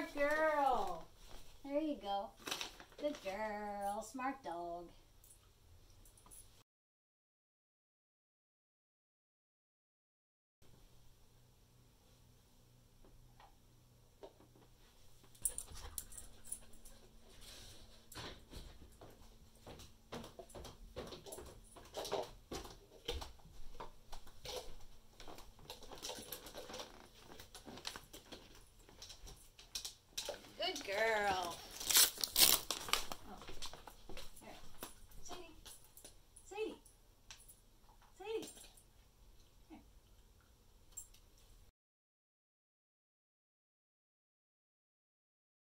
Smart girl. There you go. Good girl. Smart dog. girl.